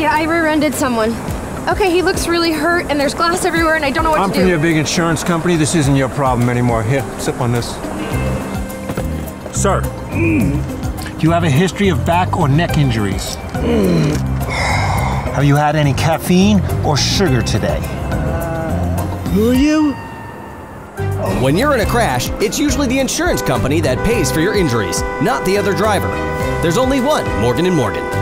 Yeah, I rear-ended someone. Okay, he looks really hurt, and there's glass everywhere, and I don't know what I'm to from your big insurance company. This isn't your problem anymore. Here, sip on this. Sir, do you have a history of back or neck injuries? Have you had any caffeine or sugar today? Who are you? When you're in a crash, it's usually the insurance company that pays for your injuries, not the other driver. There's only one Morgan & Morgan.